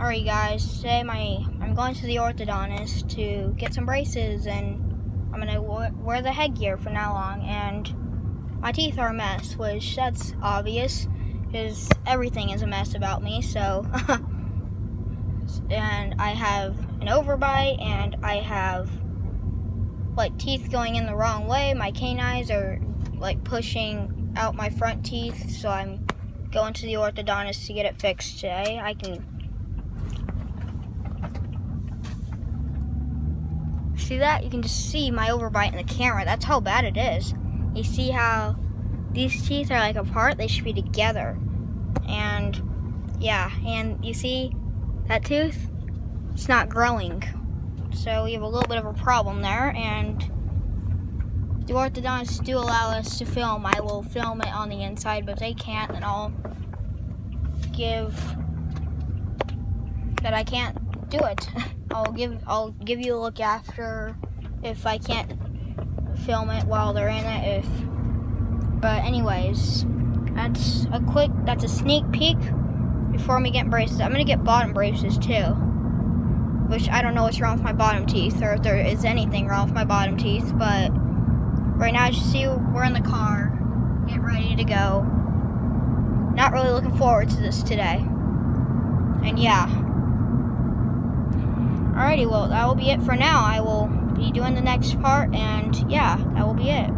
Alright guys, today my I'm going to the orthodontist to get some braces and I'm gonna wear the headgear from now on and my teeth are a mess, which that's obvious because everything is a mess about me, so and I have an overbite and I have like teeth going in the wrong way. My canines are like pushing out my front teeth, so I'm going to the orthodontist to get it fixed today. I can See that? You can just see my overbite in the camera. That's how bad it is. You see how these teeth are like apart? They should be together. And yeah, and you see that tooth? It's not growing. So we have a little bit of a problem there and the orthodontists do allow us to film. I will film it on the inside, but if they can't, then I'll give that I can't do it. I'll give I'll give you a look after if I can't film it while they're in it. If but anyways, that's a quick that's a sneak peek before me getting braces. I'm gonna get bottom braces too, which I don't know what's wrong with my bottom teeth or if there is anything wrong with my bottom teeth. But right now, as you see, we're in the car, getting ready to go. Not really looking forward to this today. And yeah. Alrighty, well, that will be it for now. I will be doing the next part, and yeah, that will be it.